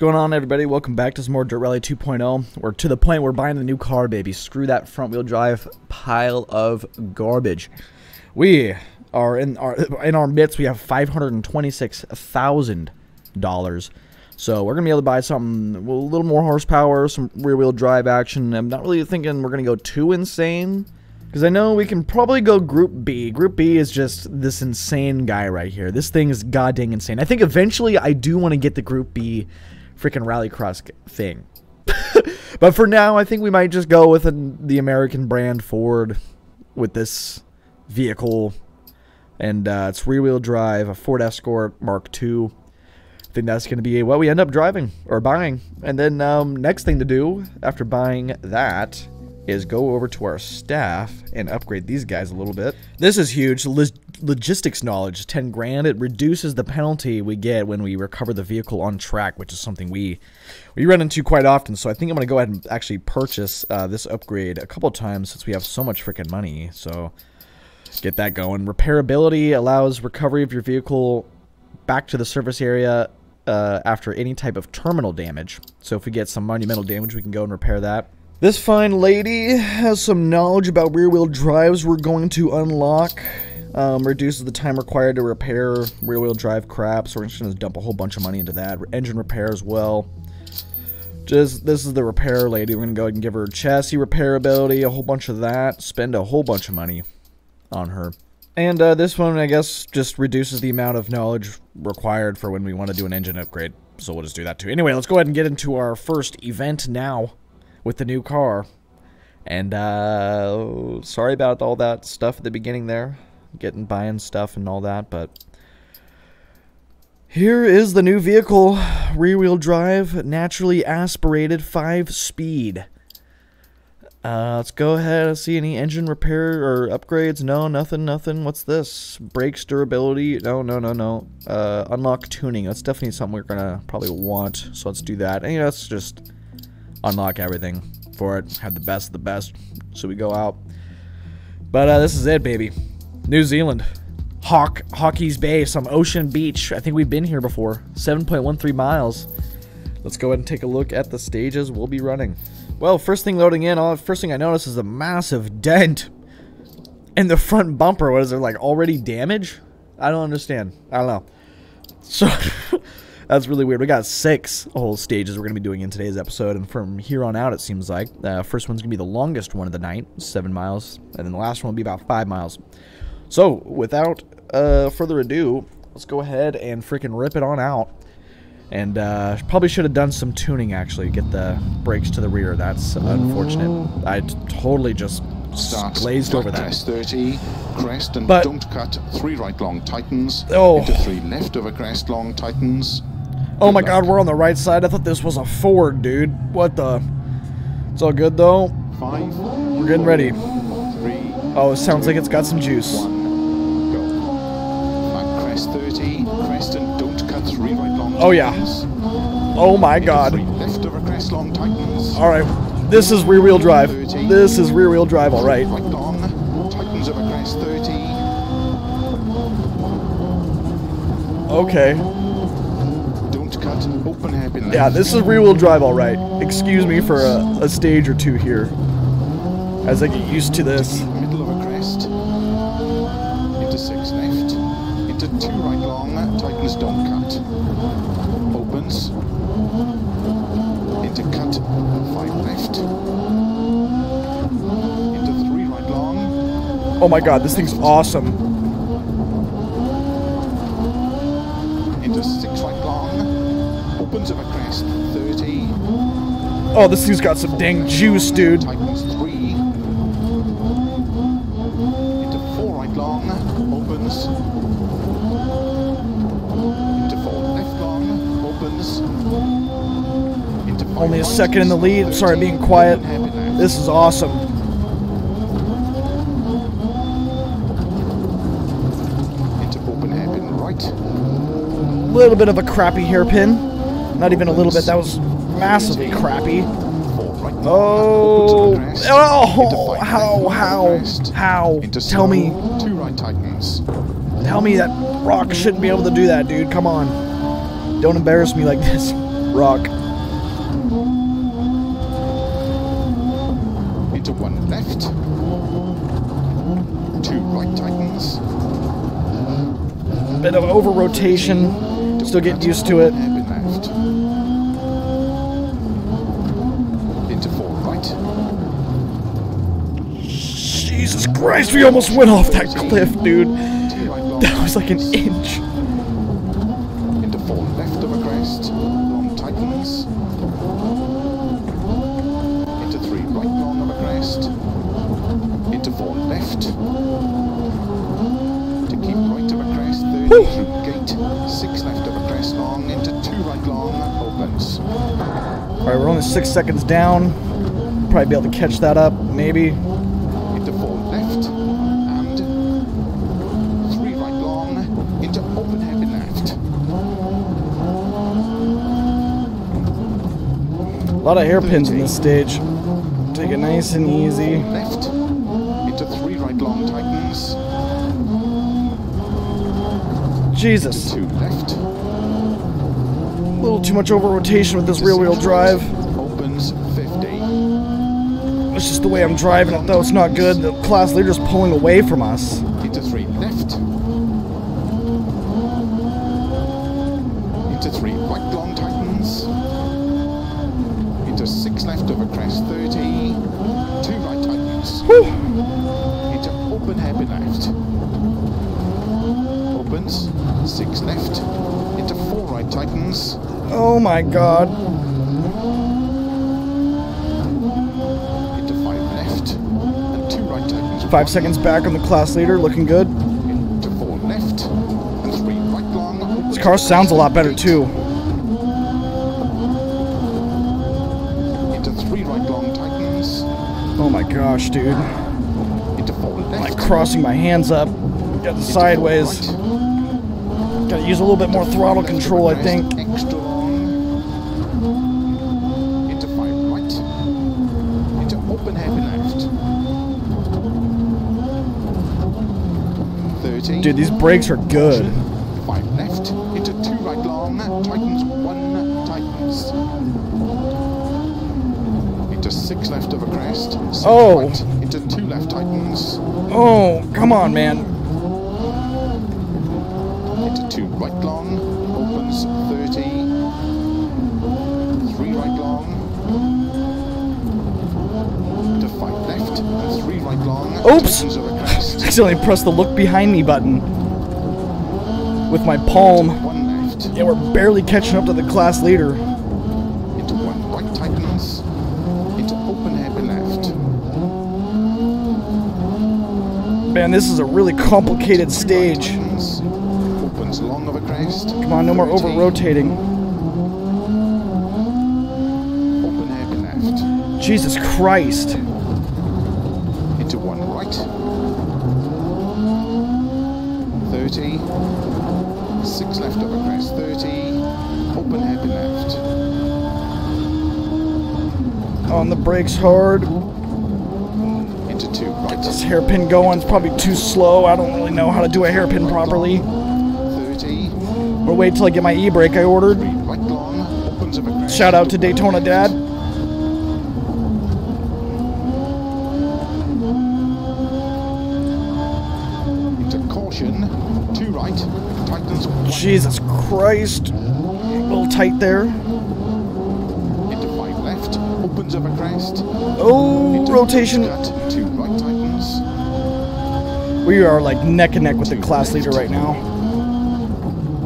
going on, everybody? Welcome back to some more Dirt Rally 2.0. We're to the point we're buying the new car, baby. Screw that front-wheel drive pile of garbage. We are in our in our midst. We have five hundred and twenty-six thousand dollars. So we're gonna be able to buy something with a little more horsepower, some rear-wheel drive action. I'm not really thinking we're gonna go too insane. Because I know we can probably go Group B. Group B is just this insane guy right here. This thing is goddamn insane. I think eventually I do want to get the Group B freaking rallycross thing. but for now, I think we might just go with an, the American brand Ford with this vehicle. And uh, it's rear-wheel drive, a Ford Escort Mark II. I think that's going to be what we end up driving or buying. And then um, next thing to do after buying that is go over to our staff and upgrade these guys a little bit. This is huge. Log logistics knowledge, 10 grand. It reduces the penalty we get when we recover the vehicle on track, which is something we we run into quite often. So I think I'm going to go ahead and actually purchase uh, this upgrade a couple times since we have so much freaking money. So get that going. Repairability allows recovery of your vehicle back to the service area uh, after any type of terminal damage. So if we get some monumental damage, we can go and repair that. This fine lady has some knowledge about rear-wheel drives we're going to unlock. Um, reduces the time required to repair rear-wheel drive crap, so we're just to dump a whole bunch of money into that. Engine repair as well. Just This is the repair lady. We're going to go ahead and give her chassis repairability, a whole bunch of that. Spend a whole bunch of money on her. And uh, this one, I guess, just reduces the amount of knowledge required for when we want to do an engine upgrade. So we'll just do that too. Anyway, let's go ahead and get into our first event now with the new car. And uh, sorry about all that stuff at the beginning there, getting buying stuff and all that, but here is the new vehicle, rear-wheel drive, naturally aspirated 5-speed. Uh, let's go ahead and see any engine repair or upgrades. No, nothing, nothing. What's this? Brakes durability. No, no, no, no. Uh, unlock tuning. That's definitely something we're gonna probably want. So let's do that. And you know, let's just unlock everything for it, have the best of the best, so we go out. But uh, this is it, baby. New Zealand. Hawk, Hawke's Bay, some ocean beach. I think we've been here before. 7.13 miles. Let's go ahead and take a look at the stages we'll be running. Well, first thing loading in, all first thing I notice is a massive dent in the front bumper. What is it, like already damage? I don't understand. I don't know. So, That's really weird. We got six whole stages we're going to be doing in today's episode, and from here on out, it seems like. Uh, first one's going to be the longest one of the night, seven miles, and then the last one will be about five miles. So, without uh, further ado, let's go ahead and freaking rip it on out. And uh, probably should have done some tuning, actually, to get the brakes to the rear. That's unfortunate. I totally just Starts glazed over that. Crest 30, crest and but, don't cut. Three right long Titans, Oh. Into three left over crest long tightens. Oh my god, we're on the right side. I thought this was a Ford, dude. What the? It's all good though. Five. We're getting ready. Three. Oh, it sounds like it's got some juice. One. Oh yeah. Oh my god. left over crest long tightens. All right. This is rear wheel drive. This is rear wheel drive, all right. Right long. Tightens over crest 30. Okay. Open Yeah, this is rear-wheel drive, all right. Excuse me for a, a, stage or two here, as I get used to this. Middle of a crest. Into six left. Into two right long. Tightens don't cut. Opens. Into cut. Five left. Into three right long. Oh my god, this thing's awesome. opens of a crest, 30. Oh, this thing's got some dang juice, dude. Tightens 3. Into 4 right long, opens. Into 4 left long, opens. Into Only a second in the lead. 30, Sorry, being quiet. This is awesome. Into open hairpin right. Little bit of a crappy hairpin. Not even a little bit. That was massively crappy. Oh, oh, how, how, how? Tell me. Two right tightens. Tell me that Rock shouldn't be able to do that, dude. Come on. Don't embarrass me like this. rock. Into one left. Two right tightens. Bit of over rotation. Still getting used to it. Left. Into four right. Jesus Christ, we almost went off that cliff, dude. Two right long That was like an inch. Into four left of a crest. Long tightens. Into three right long of a crest. Into four left. To keep right of a crest. 30 through gate. Six left of a crest long. Into two right long. Opens. Alright, we're only six seconds down. Probably be able to catch that up, maybe. Into four left. And three right long. Into open hairpin left. A lot of hairpins in this stage. Take it nice and easy. left into three right long tightens Jesus. two little too much over rotation with this rear wheel drive. opens 50 It's just the way I'm driving it, though. It's not good. The class leader's pulling away from us. into three left into three right long tightens into six left over crest 30 two right tightens Whew. into open hairpin left opens six left into four right tightens Oh my god. into five left and two right tightens. Five seconds back on the class leader, looking good. into four left and three right long. This car sounds a lot better, too. Into three right long tightens. Oh my gosh, dude. Into four left. Like crossing my hands up. Got the sideways. Gotta use a little bit more throttle control, I think. Extra long. Into five right. Into open hairpin left. Thirty. Dude, these brakes are good. Five left into two right long. Tightens one tightens. Into six left of a crest. Six Oh. Right, into two left tightens. Oh, come on, man. Into two right long. Opens thirty. Three right long. Into five left and three right long. Oops. Accidentally pressed the look behind me button with my palm. Yeah, we're barely catching up to the class leader. Into one right tightens. Into open hairpin left. Man, this is a really complicated stage. Opens long of a crest. Come on, no more over rotating. Open hairpin left. Jesus Christ. Into one right. 30. Six left of a crest. 30. Open hairpin left. On the brakes hard. Into two right. This hairpin going is probably too slow. I don't really know how to do a hairpin properly. 30. We'll wait till I get my e-brake I ordered. Right long. Opens of a crest. Shout out to Daytona Dad. Jesus Christ. A little tight there. Into five left. Opens of a crest. Oh, Into rotation. Two right tightens. We are like neck and neck with the class leader right now.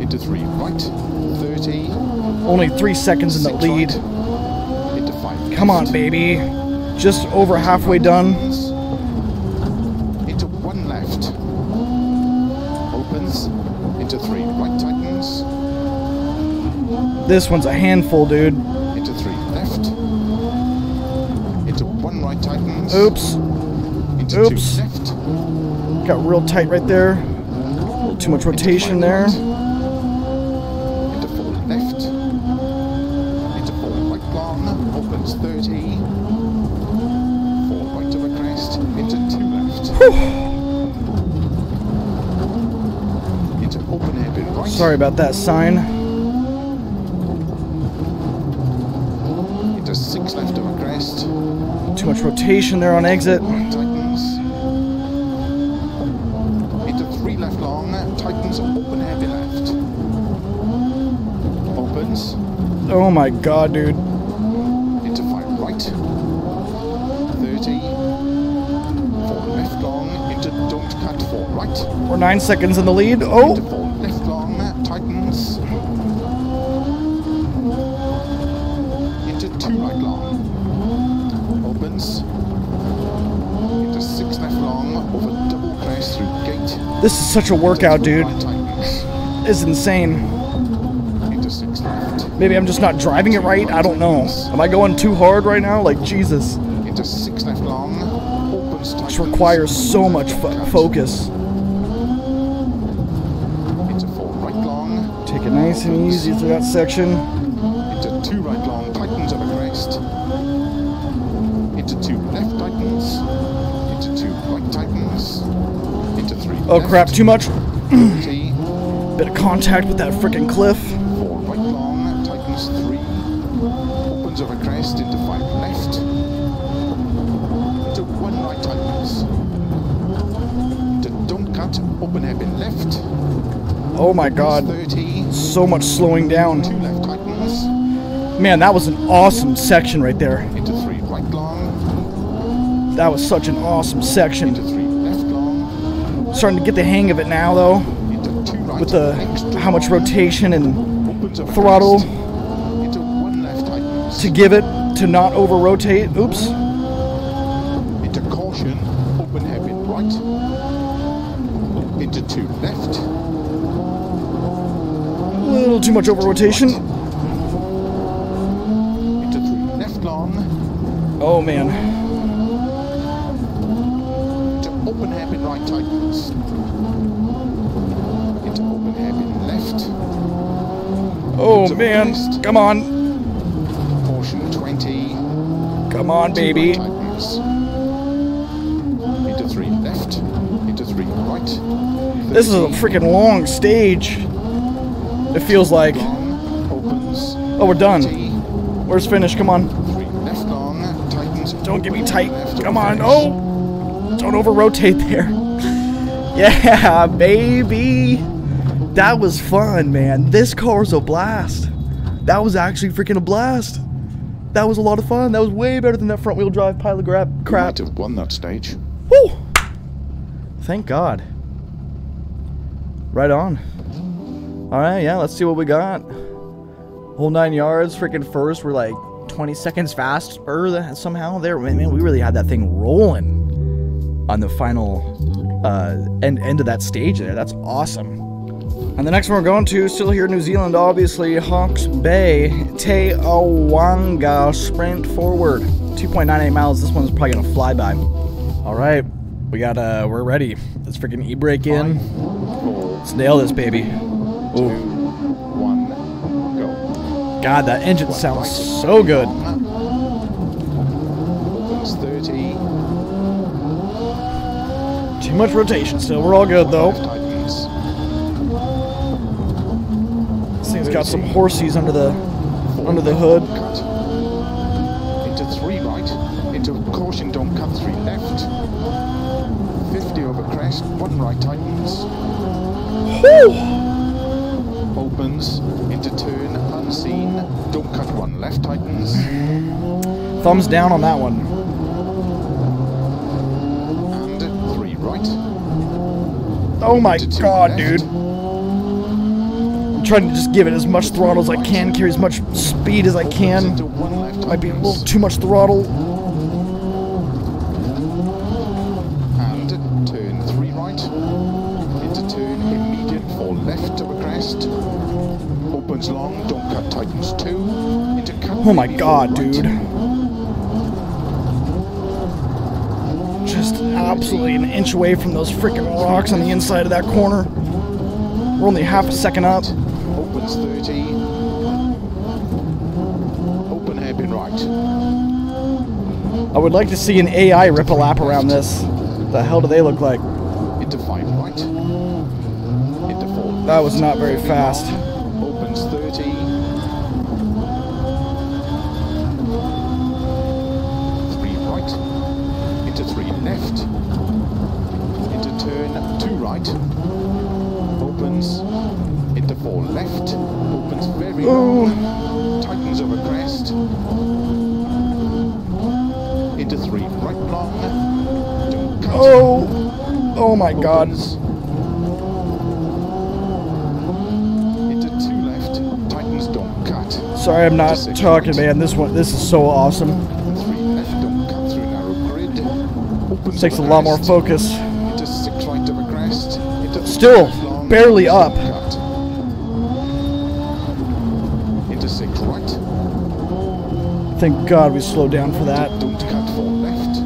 Into three right. 30. Only three seconds in the Six lead. right. Come on, baby. Just over halfway done. Into one left. Opens. Into three right tightens. This one's a handful, dude. Into three left. Into one right tightens. Oops. Into Oops. two left. Got real tight right there. A little too much rotation there. Into four left. Into four right. Opens 30. Four right of a crest. Into two left. Into open hairpin right. Sorry about that sign. into six left over crest. Too much rotation there on exit. Into three left long. Tightens open heavy left. Opens. Oh my god, dude. Into five right. 30. Four left long. Into don't cut four right. We're nine seconds in the lead. Oh, four left long. Tightens. Into two right long. Opens. Into six left long. Over double crest through gate. This is such a workout, dude. It's insane. Maybe I'm just not driving it right. I don't know. Am I going too hard right now? Like, Jesus. This requires so much fo- focus. Take it nice and easy through that section. Into two right long. Tightens over crest. Into two left tightens. Into two right tightens. Into three. Oh crap, too much. Bit of contact with that freaking cliff. Four right long, tightens three. Opens over crest into five left. Into one right tightens. Into don't cut, open hairpin left. Oh my god. 30. So much slowing down. Two left tightens. Man, that was an awesome section right there. Into three right long. That was such an awesome section. Three left long. Starting to get the hang of it now, though. Into two right. With the how much rotation and throttle crest. Into one left tightens. to give it to not over rotate. Oops. Into caution, open hairpin right. Into two left. A little too much over rotation. Into three left long. Oh man. Into open hairpin right tightens. Into open hairpin left. Oh man. Come on. Caution 20. Come on, Two baby. right. Into three left. Into three right. This is a freaking long stage. It feels like. Oh, we're done. Where's finish? Come on. Three left long. Tightens. Don't get me tight. Come on. Oh. Don't over rotate there. Yeah, baby. That was fun, man. This car's a blast. That was actually freaking a blast. That was a lot of fun. That was way better than that front wheel drive pile of grab You crap. might have won that stage. Woo! Thank God. Right on. All right, yeah, let's see what we got. Whole nine yards, freaking first. We're like 20 seconds faster somehow there. Man, man, we really had that thing rolling on the final uh, end, end of that stage there. That's awesome. And the next one we're going to, still here in New Zealand, obviously, Hawke's Bay, Te Awanga Sprint Forward. 2.98 miles. This one's probably going to fly by. All right, we got, uh, we're ready. Let's freaking e-brake in. Let's nail this, baby. two, Ooh, one, go. God, that engine sounds so good. long. 30. Too much rotation still. We're all good, though. Got some horsies under the under the hood. Into three right. Into caution, don't cut three left. 50 over crest. One right tightens. Whew! Opens. Into turn unseen. Don't cut one left tightens. Thumbs down on that one. And three right. Oh my god, left. dude. Trying to just give it as much throttle as I can, carry as much speed as I can. Might be a little too much throttle. and turn three right into turn immediate for left over crest opens long don't cut tightens two into cut Oh my god, right. dude. Just absolutely an inch away from those freaking rocks on the inside of that corner. We're only half a second up. opens 30 open hairpin right I would like to see an AI rip a lap around this. The hell do they look like? into five point. into four That was not very fast. Opens. Into two left. Tightens don't cut. Sorry, I'm not talking, man. This one, this is so awesome. Three left don't cut through narrow grid. Takes a lot more focus. Into six right of a crest. Into Still long, barely up. Into six right. Thank God we slowed down for that. Don't cut four left.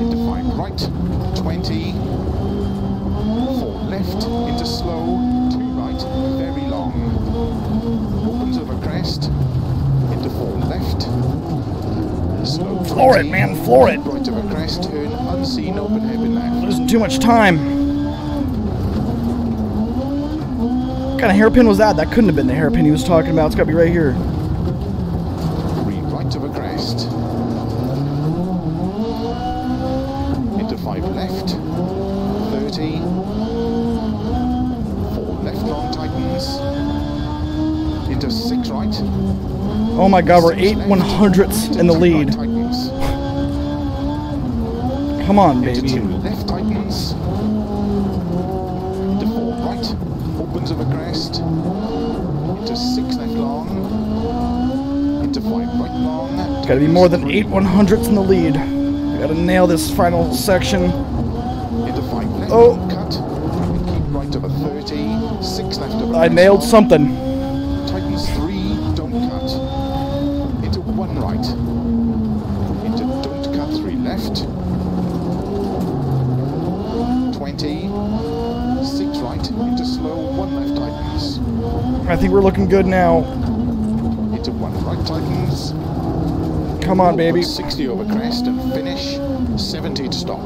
Into five right. Twenty. Four left. Into slow. Two right. Very long. Opens over crest. Into four left. Slow. Floor it, 20. man, floor it. Right over crest. Turn unseen. Open heavy left. Losing too much time. What kind of hairpin was that? That couldn't have been the hairpin he was talking about. It's got to be right here. Three right of a crest. Into five left. Thirty. Four left long tightens. Into six right. Oh my God, we're eight one hundredths in the lead. Tight right tightens. Come on, baby. two left tightens. Into four right. Opens of a crest. Into six left long. Into five right long. Got to be more than eight one hundredths in the lead. We got to nail this final section. Into five left, Oh. cut. And keep right of a 30, six left of a I nailed something. Tightens three, don't cut. Into one right. Into don't cut three left. 20, six right. Into slow, one left tightens. I think we're looking good now. Into one right tightens. Come on, baby. 60 over crest and finish. 70 to stop.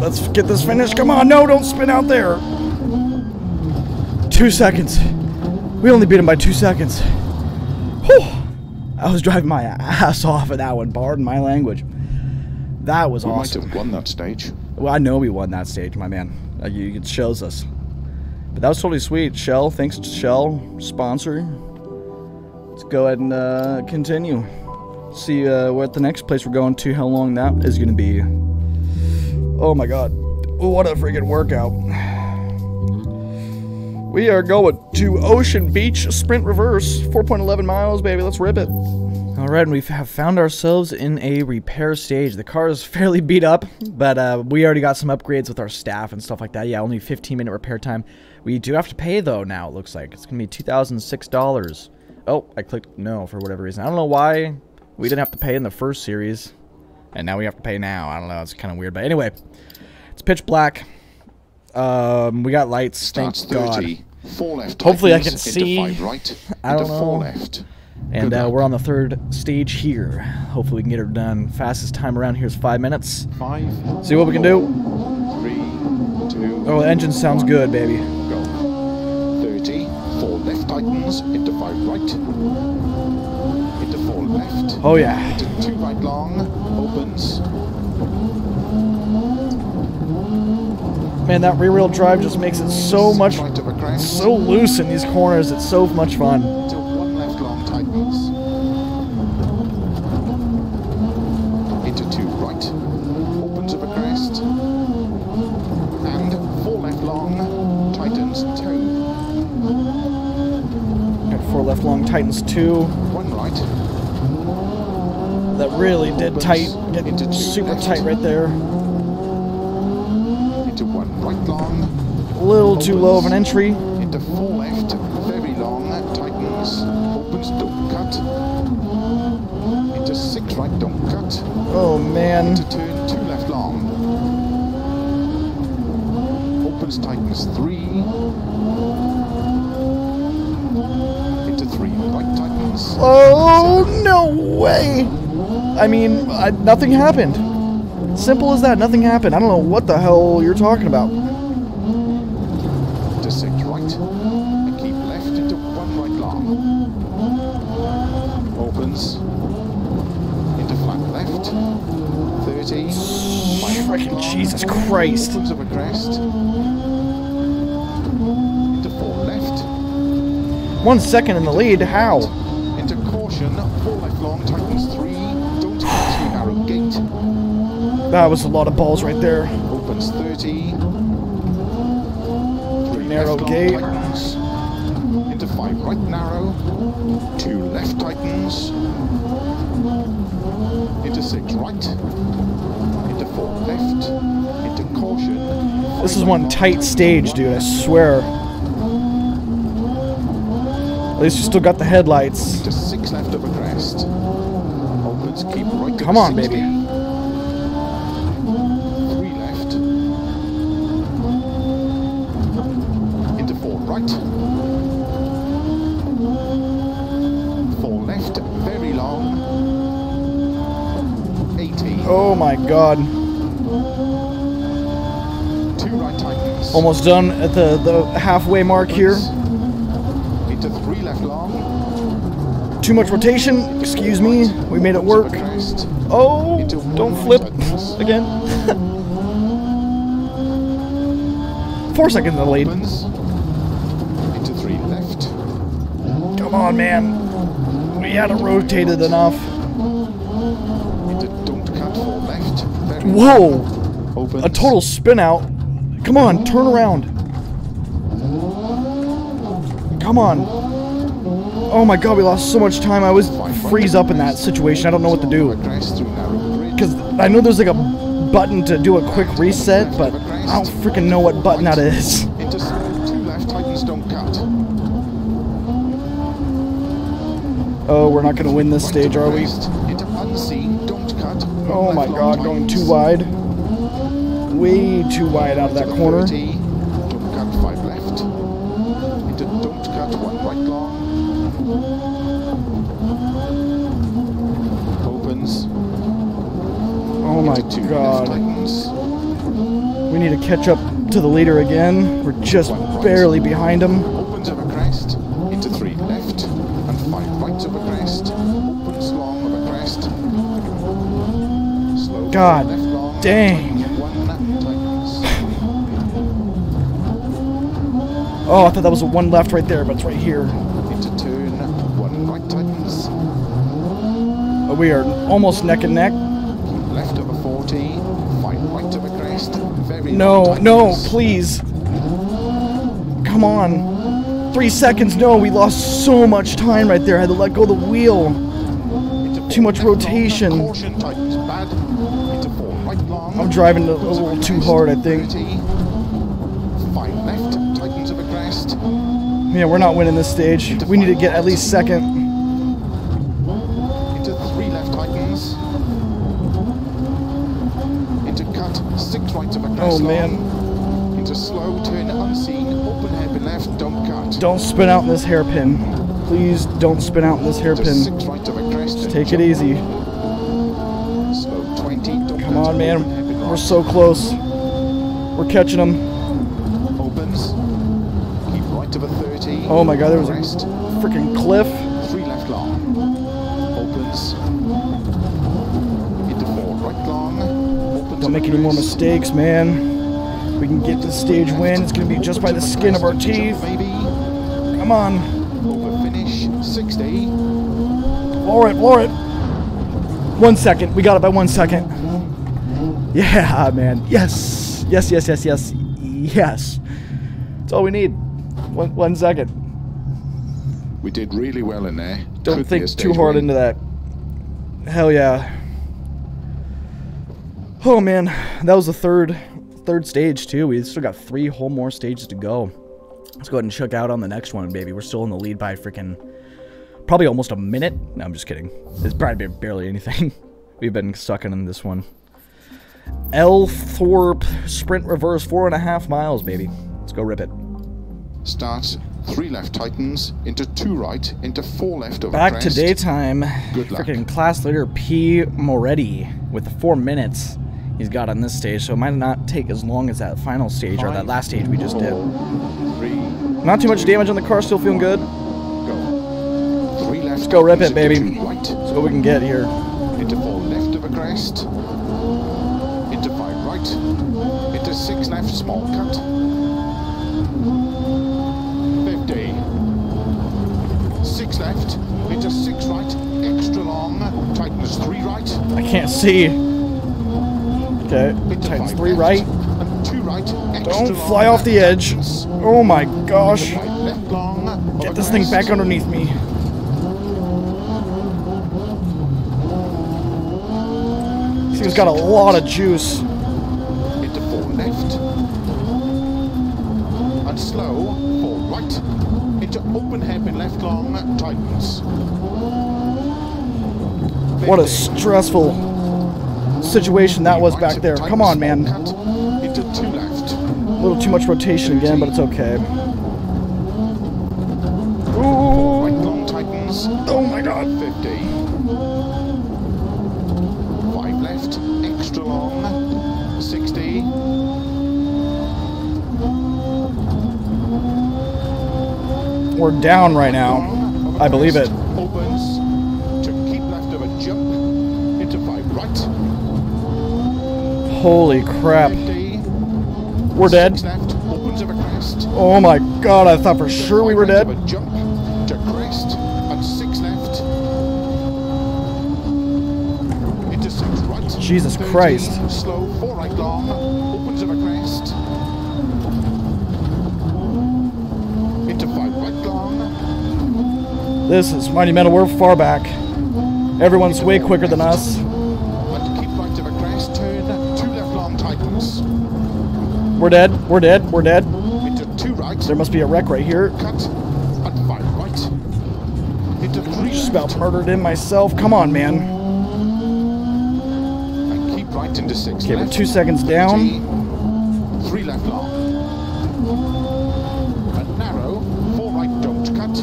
Let's get this finished. Come on, no, don't spin out there. Two seconds. We only beat him by two seconds. Whew. I was driving my ass off of that one, pardon my language. That was We awesome. might have won that stage. Well, I know we won that stage, my man. Uh, it shows us. But that was totally sweet. Shell, thanks to Shell, sponsor. Let's go ahead and uh, continue. See uh, what the next place we're going to, how long that is going to be. Oh my god. What a freaking workout. We are going to Ocean Beach Sprint Reverse. 4.11 miles, baby. Let's rip it. All right, and we have found ourselves in a repair stage. The car is fairly beat up, but uh, we already got some upgrades with our staff and stuff like that. Yeah, only 15 minute repair time. We do have to pay though. Now it looks like it's gonna be $2,006. Oh, I clicked no for whatever reason. I don't know why we didn't have to pay in the first series, and now we have to pay now. I don't know. It's kind of weird, but anyway, it's pitch black. Um, we got lights. Thank Starts God. Four left. Hopefully I can see. Five right. I don't four know. left. And uh, we're on the third stage here. Hopefully we can get her done. Fastest time around here is five minutes. Five. See what we can do. Three. Two. Oh, the engine sounds one, good, baby. Tightens. Into five right. Into four left. Oh yeah. Into two right long. Opens. Man, that rear wheel drive just makes it so Six much, Right of a crest. so loose in these corners. It's so much fun. Into one left long tightens. Into two right. Opens of a crest. And four left long. Tightens two. Got four left long Titans two. One right. That really did tight, get Into super left. tight right there. Into one right long. A little too low of an entry. Into four left. Very long. That Titans Opens. Don't cut. Into six right. Don't cut. Oh man. Into turn two left long. Opens Titans three. Into three right tightens. Oh no way! I mean, I, nothing happened. Simple as that. Nothing happened. I don't know what the hell you're talking about. Into right. And keep left into one right long. Opens. Into flat left. 30. Five Freaking. Jesus Christ. Opens of a crest. Into four left. One second in the lead. How? Into caution, four left long, tightens three, don't cut through narrow gate. That was a lot of balls right there. Opens 30. Three Narrow gate. tightens. Into five right narrow. Two left tightens. Into six right. Into four left. Into caution. This is one tight stage, dude. I swear. At least you still got the headlights. Into six left over crest. Opens keep right. Come on, 60. baby. Three left. Into four right. Four left, very long. 80. Oh my god. Two right tightens. Almost done at the, the halfway mark here. Into three left long. Too much rotation. Excuse me. We made it work. Oh, don't flip again. Four seconds delayed. Into three left. Come on, man. We hadn't rotated enough. Into don't cut four left. Very Whoa! Opens. A total spin out. Come on, turn around. Come on. Oh my god, we lost so much time. I was freeze up in that situation. I don't know what to do. Over crest through narrow bridge. Because I know there's like a button to do a quick reset, but I don't freaking know what button that is. Into slow, two left, tightens, don't cut. Oh, we're not going to win this stage, are we? Crest, Into unseen, don't cut. Oh my god, going too wide. Way too wide out of that corner. don't cut, five left. Into don't cut, one right long. Opens. Oh my into two left, god. We need to catch up to the leader again. We're just barely behind him. Opens over crest. Into three left. And five right over crest. Opens long over crest. Slow God dang. Oh, I thought that was a one left right there, but it's right here. Uh, We are almost neck and neck. Left over 40. Five right over crest. No, no, please. Come on. Three seconds. No, we lost so much time right there. I had to let go of the wheel. Too much rotation. Caution tightens bad. Into four right long. I'm driving a, a Opens over little too hard, I think. Five left. Tightens over crest. Yeah, we're not winning this stage. We need to get at least second. Into three left tightens. Into cut, six right of a crest Oh, man. Into slow turn unseen, open hairpin left, don't cut. Don't spin out in this hairpin. Please don't spin out in this hairpin. six right of a crest. and Take it easy. Slow 20, don't Come on, man. We're so close. We're catching them. Opens. Keep right of a 30. Oh my god, there was a Crest. freaking cliff. Three left long. Opens. Into four right long. Opens Don't make any more mistakes, man. We can get the stage win. It's gonna be just by the skin of our teeth. Maybe. Come on. Over finish. 60. Floor it, floor it. One second. We got it by one second. Yeah, man. Yes. Yes, yes, yes, yes. Yes. That's all we need. One, one second. We did really well in there. Don't Could think too hard win. into that. Hell yeah. Oh man, that was the third third stage too. We still got three whole more stages to go. Let's go ahead and check out on the next one, baby. We're still in the lead by freaking probably almost a minute. No, I'm just kidding. It's probably barely anything. We've been sucking in this one. Elsthorpe sprint reverse four and a half miles, baby. Let's go rip it. Starts three left Titans into two right into four left over Back to daytime. Good luck. Freaking class leader P. Moretti with the four minutes he's got on this stage, so it might not take as long as that final stage or that last stage we just did. Three. Not too much damage on the car, still feeling good. Go. Three left. Let's go rip it, baby. Right. Let's see what we can get here. Into four left of a crest. Into five right. Into six left, small cut. 50. Six left. Into six right, extra long. Tightens three right. I can't see. Okay, Into Titans three right. And two right. Extra Don't fly off the edge. Oh my gosh. five left long. Get this thing back underneath me. Thing's got a lot of juice. Into four left. And slow, four right. Into open hairpin left long, tightens. What a stressful situation that was back there. Come on, man. Into two left. A little too much rotation again, but it's okay. Ooh. Right long tightens. Oh my god. 50. We're down right now. I believe it. Opens to keep left of a jump. Into five right. Holy crap. We're dead. Six left, opens of a crest. Oh my god, I thought for sure we were dead. right of a jump to crest. And six left. Into six right. Jesus 30, Christ. Slow, four right long. Opens of a crest. Into five right long. This is Mighty Metal. We're far back. Everyone's way quicker than us. And keep right of a crest. Turn two left long tightens. We're dead. We're dead. We're dead. Into two right. There must be a wreck right here. cut. And right. Into three Just about murdered in myself. Come on, man. And keep right into six Okay, we're two seconds down. 20, Three left long. And narrow, four right don't cut.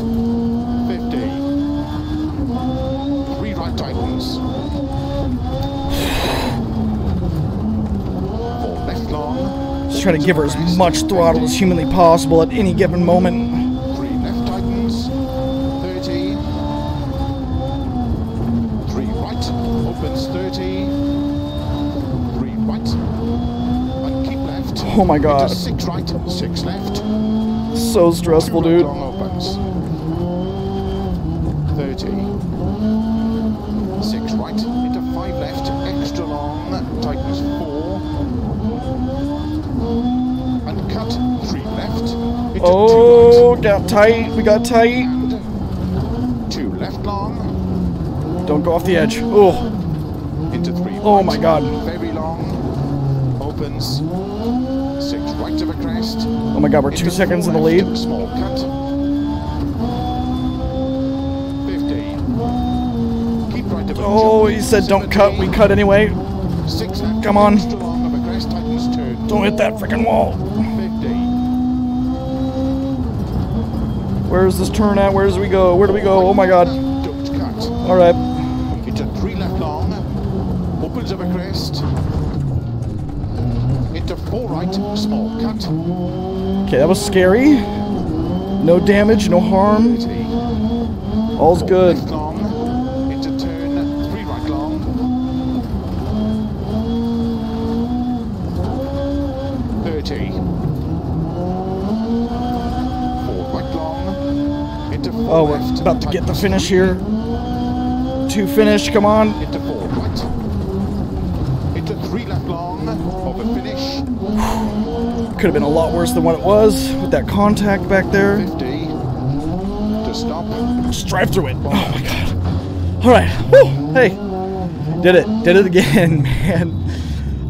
50. Three right tightens. Four left Just to give her as much throttle as humanly possible at any given moment. Three left tightens. 30. Three right. Opens 30. Three right. And keep left. Oh my god. Six right. Six left. So stressful, dude. long opens. 30. Six right. Into five left. Extra long. Tightens four. And cut. Three left. Into two Oh, got tight. We got tight. Two left long Don't go off the edge. Oh, into three. Oh right, my God. Very long. Opens. Six right of a crest. oh my god, we're two Into seconds in the lead. left, Small cut. 50. Keep right of a Oh, he said don't cut. We cut anyway. Six. Come on. Extra long of a crest. Tightens turn. Don't hit that freaking wall. 50. Where's this turn at? Where does we go? Where do we go? Oh my god. All right. Into three left long. Opens of a crest. Into four right. Small cut. Okay, that was scary. No damage, no harm. 30. All's good. Oh, we're about to get the finish here. Two finish, come on. Into four right. Into three left long. Of a finish. Could have been a lot worse than what it was with that contact back there. 50. To stop. Just drive through it. Oh my god. All right. Woo. Hey, did it. Did it again, man.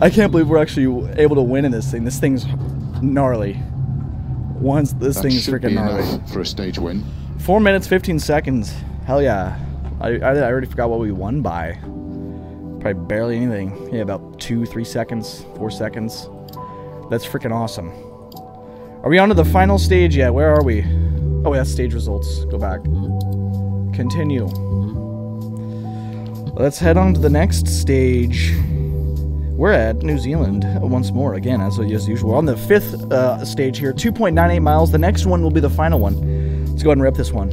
I can't believe we're actually able to win in this thing. This thing's gnarly. Once this That thing's freaking gnarly. enough for a stage win. Four minutes, 15 seconds. Hell yeah. I, I, I already forgot what we won by. Probably barely anything. Yeah, about two, three seconds, four seconds. That's freaking awesome. Are we on to the final stage yet? Where are we? Oh, that's stage results. Go back. Continue. Let's head on to the next stage. We're at New Zealand once more, again, as, as usual. On the fifth uh, stage here, 2.98 miles. The next one will be the final one. Let's go ahead and rip this one.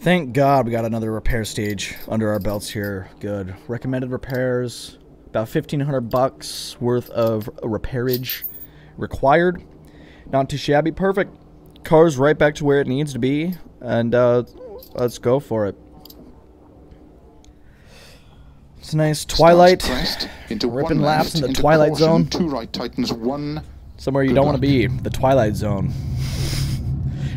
Thank God we got another repair stage under our belts here. Good. Recommended repairs, About 1500 bucks worth of repairage required. Not too shabby. Perfect. Car's right back to where it needs to be. And uh, let's go for it. It's a nice twilight. Into ripping one laps in the into twilight zone. Two right tightens one. Somewhere you don't want to be. The Twilight Zone.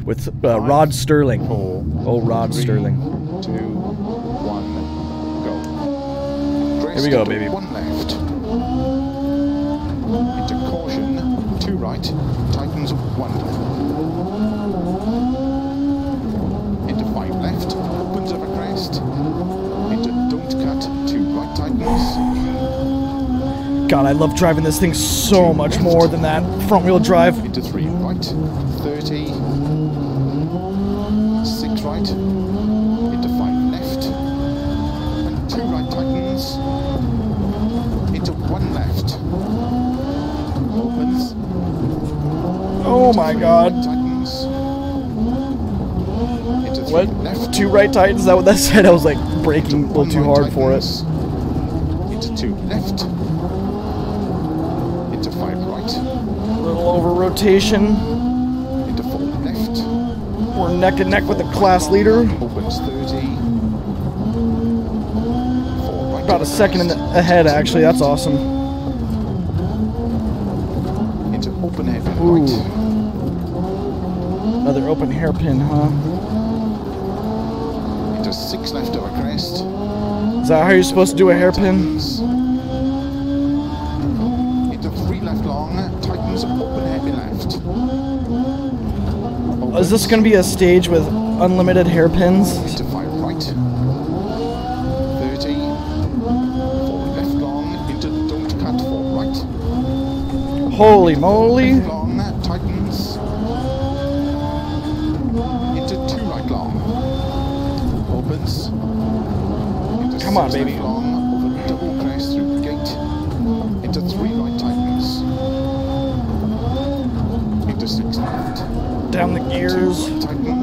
With uh, Rod Serling. Four, Oh, Rod three, Serling. Two, one, go. Here we go, baby. One left. Into caution. Two right. Tightens one. Into five left. Opens over crest. Into don't cut. Two right tightens. God, I love driving this thing so much more than that front wheel drive. Into three right. Thirty. Six right. Into five left. And two right tightens. Into one left. Opens. Oh my god. right tightens. Into three What? left. Two right tightens? Is that what that said? I was like braking a little too hard for it. Into two left. Into five right. A little over rotation. Into four left. We're neck and neck with the class leader. Opens 30. Right About a second in the, ahead, actually. That's awesome. Into open head right. Another open hairpin, huh? Into six left over crest. Is that how you're supposed to do a hairpin? Is this going to be a stage with unlimited hairpins? Into five right. 30. Four left long. Into don't cut four right. Holy moly. Left long. Tightens. Into two right long. Opens. Into Come on, baby.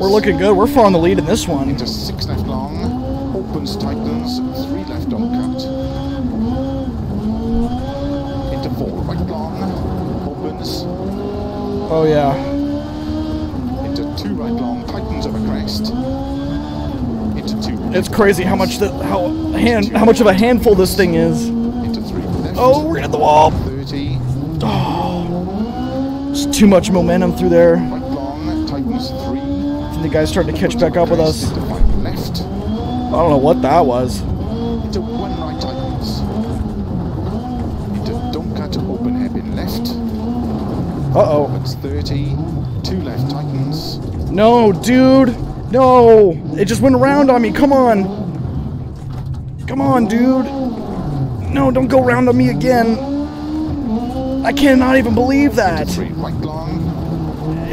We're looking good. We're far on the lead in this one. Into six left long. Opens tightens. Three left on cut. Into four right long. Opens. Oh, yeah. Into two right long. Tightens over crest. Into two. It's crazy how much the how hand how much of a handful this thing is. Into three left. Oh, we're at the wall. 30. It's too much momentum through there. Right long. Tightens three. And the guy's starting to catch back up with us. Left. I don't know what that was. Into one right. Into don't cut open hairpin left. Uh oh. Opens 30. Two left tightens. No, dude. No. It just went around on me. Come on. Come on, dude. No, don't go around on me again. I cannot even believe that. Three right long.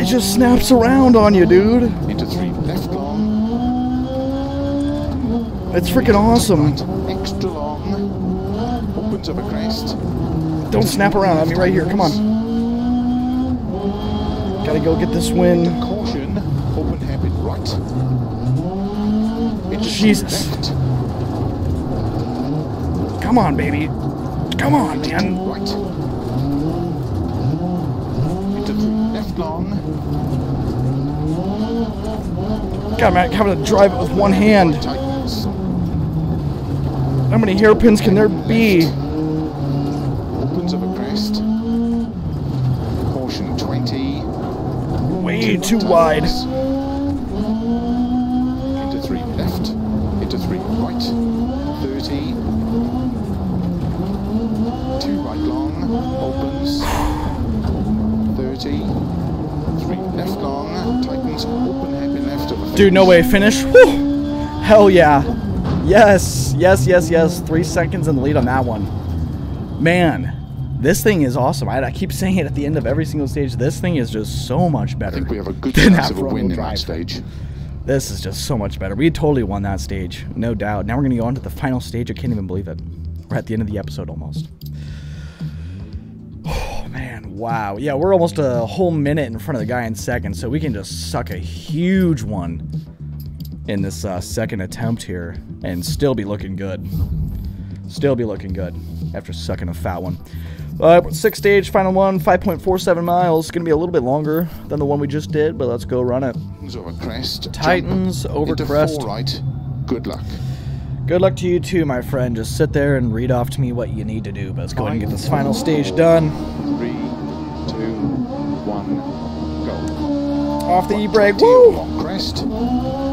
It just snaps around on you, dude. Into three left long. It's freaking awesome. Extra long. Opens up a crest. Don't snap around on me right here. Come on. Gotta go get this win. Caution. Open hairpin right. Jesus. Come on, baby. Come on, man. Right. Into left long. God, man, having to drive it with one hand. How many hairpins can there be? Opens up a crest. Caution 20. Way too wide. Into three left. Into three right. 30. Two right long. Opens. 30. Three left long. Tightens. Open hairpin left. Dude, no way. Finish. Whew. Hell yeah. Yes, yes, yes, yes. Three seconds in the lead on that one. Man, this thing is awesome. I, I keep saying it at the end of every single stage. This thing is just so much better. I think we have a good chance of a win in that stage. This is just so much better. We totally won that stage, no doubt. Now we're gonna go on to the final stage. I can't even believe it. We're at the end of the episode almost. Oh man, wow. Yeah, we're almost a whole minute in front of the guy in second, so we can just suck a huge one in this uh, second attempt here and still be looking good. Still be looking good after sucking a fat one. Uh, six stage, final one, 5.47 miles. Gonna be a little bit longer than the one we just did, but let's go run it. Over crest. Titans over crest. Right. Good luck. Good luck to you too, my friend. Just sit there and read off to me what you need to do. But let's go ahead and get this final stage done. Three, two, one, go. Off the e-brake. 120 Woo! Crest.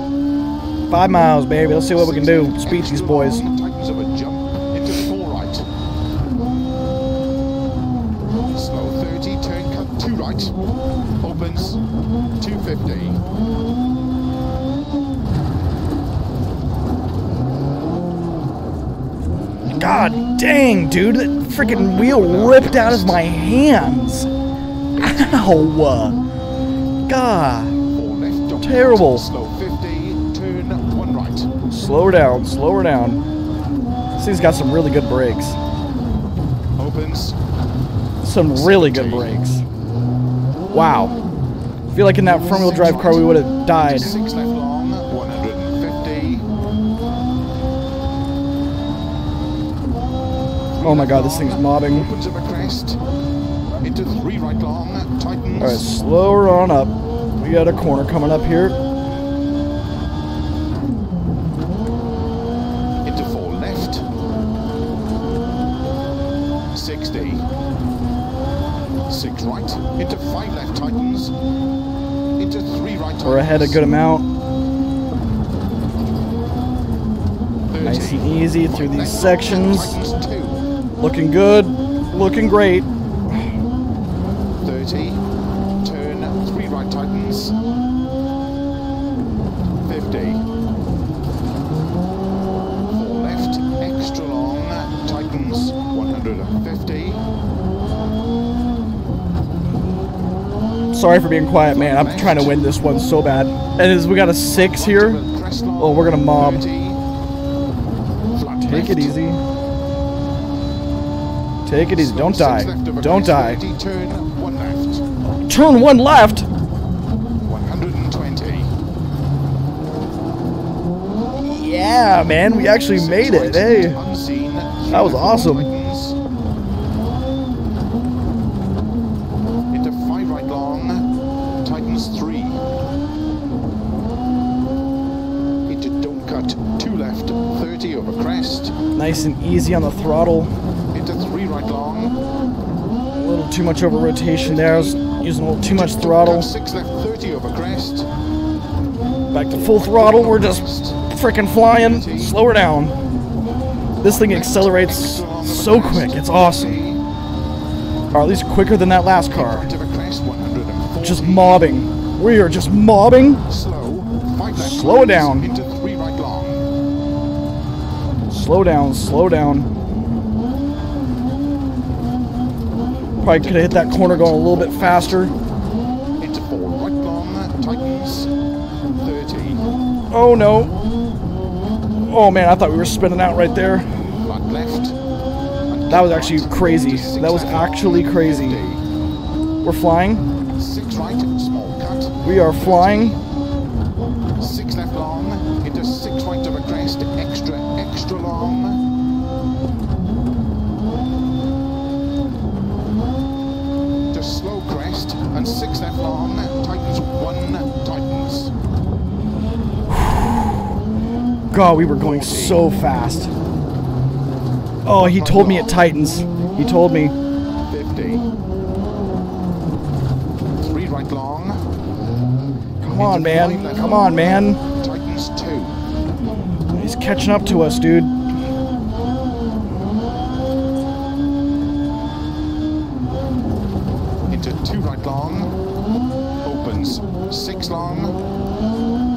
Five miles, baby. Let's see what we can do. Speed these boys. Tightens over jump into four right. Slow 30, turn cut two right. Opens 250. God dang, dude. That freaking wheel ripped out of my hands. Ow. God. Terrible. cut. Slow 50, turn one right. Slow her down. Slow her down. This thing's got some really good brakes. Opens Some really good brakes. Wow. I feel like in that front wheel drive car we would have died. six left long, 150. Oh my god, this thing's mobbing. Opens over crest. Into three right long, tightens. Alright, slow her on up. We got a corner coming up here. Into four left. 60. Six right. Into five left, tightens. Into three right, tightens. We're ahead a good amount. 30. Nice and easy through these sections. Looking good. Looking great. 30. Turn three right, tightens. 50. Four left, extra long, tightens 150. Sorry for being quiet, man. I'm trying to win this one so bad. And as we got a six here. Oh, we're gonna mob. Take it easy. Take it easy. Don't die. Don't die. Turn one left. Turn one left. 120. Yeah, man. We actually made it. Hey. That was awesome. Tightens. Into five right long. Tightens three. Into don't cut two left. 30 over crest. Nice and easy on the throttle. Into three right long. A little too much over rotation there. I was using a little too much throttle. six left. 30 over crest. Back to full throttle. We're just freaking flying. Slow her down. This thing accelerates so quick. It's awesome. Or at least quicker than that last car. Right over crest. 140. Just mobbing. We are just mobbing. Slow. Slow it down. Into three right long. Slow down, slow down. Probably could have hit that corner going a little bit faster. Into four right. Tightens 30. Oh no. Oh man, I thought we were spinning out right there. Flat left. That was actually crazy. That was actually crazy. We're flying. Six right, small cut. We are flying. Six left long. Into six right of a crest. Extra, extra long. Just slow crest. And six left long. Tightens one. Tightens. God, we were going so fast. Oh, he told me it tightens. He told me. 50. Three right long. Come on, man. Come on, man. Tightens two. He's catching up to us, dude. into two right long, opens six long,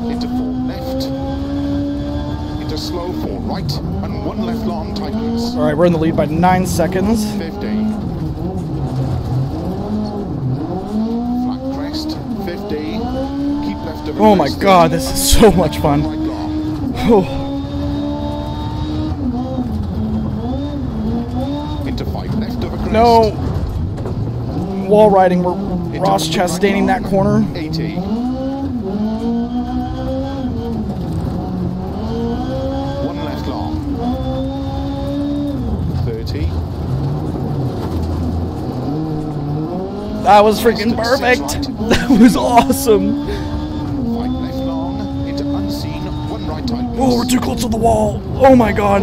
into slow four right, and one left long tightens. All right, we're in the lead by nine seconds. 50. Flat crest, 50. Keep left of Oh my crest, god, this is so much fun. Oh, into five left of a crest. no. Wall riding, we're into Ross two right that corner. 80. One left long. That was freaking perfect. That was awesome. Oh, we're too close to the wall. Oh my god.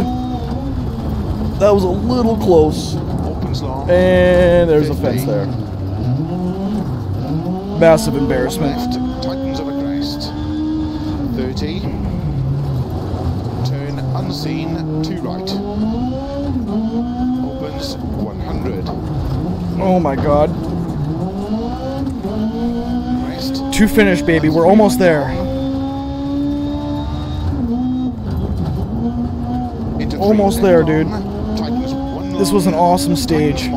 That was a little close. And there's a fence there. Massive embarrassment. Tightens over crest. 30. Turn unseen, to right. Opens 100. Oh my god. Crest. To finish, baby. We're almost there. Almost there, dude. This was an awesome stage.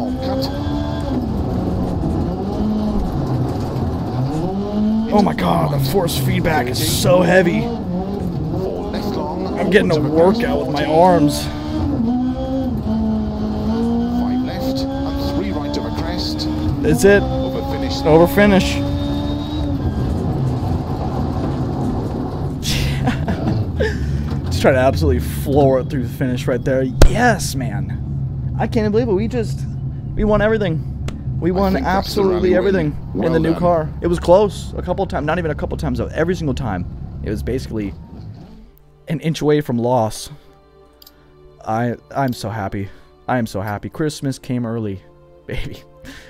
Oh my god, the force feedback is so heavy. I'm getting a workout with my arms. Five left and three right over crest. That's it. Over finish. Over finish. Just trying to absolutely floor it through the finish right there. Yes, man. I can't believe it. We just we won everything. We won think that's the absolutely everything in Well the new done. car. It was close a couple of times, not even a couple times though. Every single time, it was basically an inch away from loss. I I'm so happy. I am so happy. Christmas came early, baby,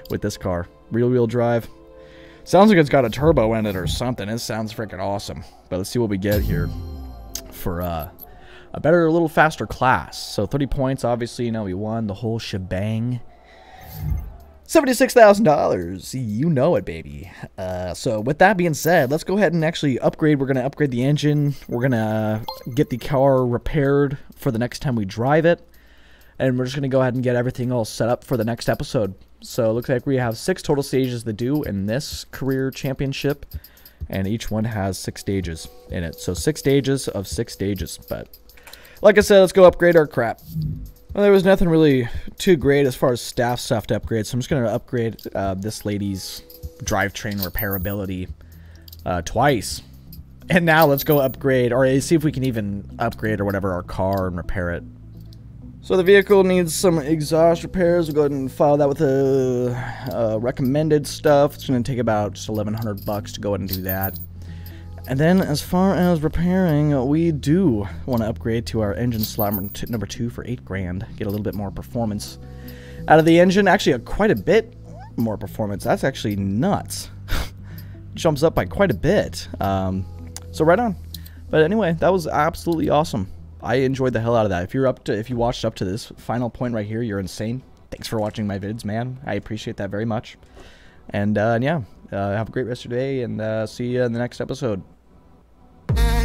with this car. Real wheel drive. Sounds like it's got a turbo in it or something. It sounds freaking awesome. But let's see what we get here for uh, a better, a little faster class. So 30 points, obviously, you know, we won the whole shebang. $76,000. You know it, baby. Uh, so, with that being said, let's go ahead and actually upgrade. We're going to upgrade the engine. We're going to get the car repaired for the next time we drive it. And we're just going to go ahead and get everything all set up for the next episode. So, it looks like we have six total stages to do in this career championship. And each one has six stages in it. So, six stages of six stages. But, like I said, let's go upgrade our crap. Well, there was nothing really too great as far as staff stuff to upgrade, so I'm just going to upgrade uh, this lady's drivetrain repairability uh, twice. And now let's go upgrade, or see if we can even upgrade or whatever our car and repair it. So the vehicle needs some exhaust repairs. We'll go ahead and file that with the uh, recommended stuff. It's going to take about just 1100 bucks to go ahead and do that. And then, as far as repairing, we do want to upgrade to our engine slot number two for eight grand. Get a little bit more performance out of the engine. Actually, a, quite a bit more performance. That's actually nuts. Jumps up by quite a bit. Um, so right on. But anyway, that was absolutely awesome. I enjoyed the hell out of that. If you're up to, if you watched up to this final point right here, you're insane. Thanks for watching my vids, man. I appreciate that very much. And uh, yeah, uh, have a great rest of your day, and uh, see you in the next episode. Uh.